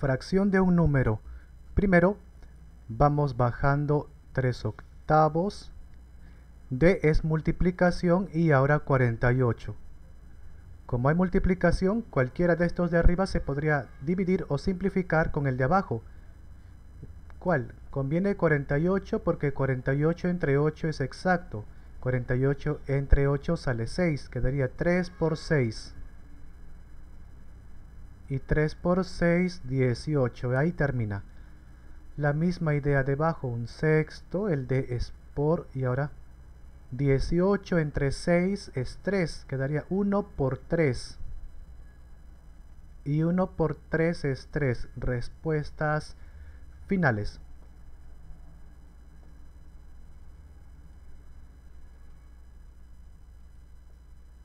fracción de un número. Primero, vamos bajando 3 octavos. D es multiplicación y ahora 48. Como hay multiplicación, cualquiera de estos de arriba se podría dividir o simplificar con el de abajo. ¿Cuál? Conviene 48 porque 48 entre 8 es exacto. 48 entre 8 sale 6, quedaría 3 por 6 y 3 por 6, 18. Ahí termina. La misma idea debajo, un sexto, el D es por, y ahora 18 entre 6 es 3, quedaría 1 por 3. Y 1 por 3 es 3. Respuestas finales.